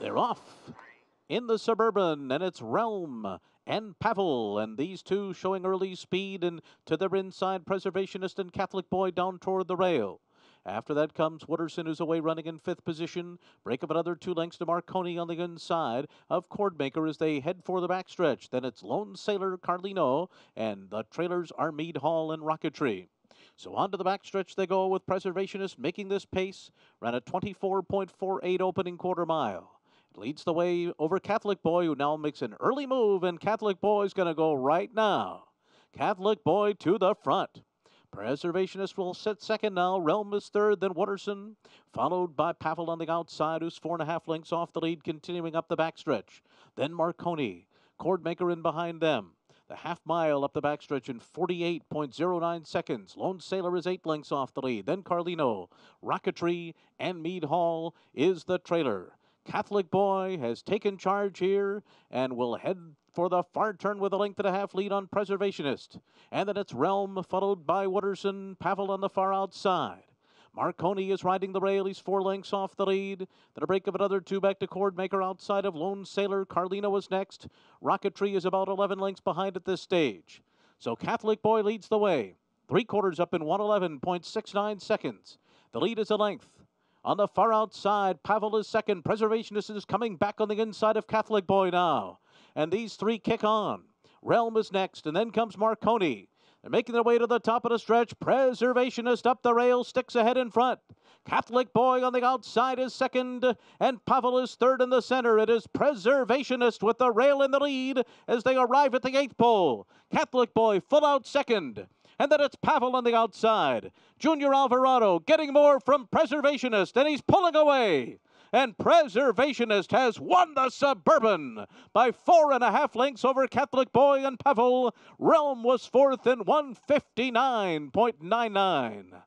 They're off in the Suburban, and it's Realm and Pavel, and these two showing early speed and to their inside Preservationist and Catholic Boy down toward the rail. After that comes Wooderson, who's away running in fifth position. Break of another two lengths to Marconi on the inside of Cordmaker as they head for the backstretch. Then it's Lone Sailor Carlino, and the trailers are Mead Hall and Rocketry. So on to the backstretch they go with Preservationist making this pace. Ran a 24.48 opening quarter mile. Leads the way over Catholic Boy, who now makes an early move, and Catholic Boy's going to go right now. Catholic Boy to the front. Preservationist will sit second now. Realm is third, then Wooderson, followed by Pavel on the outside, who's four and a half lengths off the lead, continuing up the backstretch. Then Marconi, Cordmaker in behind them. The half mile up the backstretch in 48.09 seconds. Lone Sailor is eight lengths off the lead. Then Carlino, Rocketry, and Mead Hall is the trailer. Catholic Boy has taken charge here and will head for the far turn with a length and a half lead on Preservationist. And then it's Realm, followed by Wooderson, Pavel on the far outside. Marconi is riding the rail. He's four lengths off the lead. Then a break of another two back to Cordmaker outside of Lone Sailor. Carlino is next. Rocketry is about 11 lengths behind at this stage. So Catholic Boy leads the way. Three quarters up in 111.69 seconds. The lead is a length. On the far outside, Pavel is second. Preservationist is coming back on the inside of Catholic Boy now. And these three kick on. Realm is next, and then comes Marconi. They're making their way to the top of the stretch. Preservationist up the rail, sticks ahead in front. Catholic Boy on the outside is second, and Pavel is third in the center. It is Preservationist with the rail in the lead as they arrive at the eighth pole. Catholic Boy full out second and then it's Pavel on the outside. Junior Alvarado getting more from Preservationist, and he's pulling away. And Preservationist has won the Suburban by four and a half lengths over Catholic Boy and Pavel. Realm was fourth in 159.99.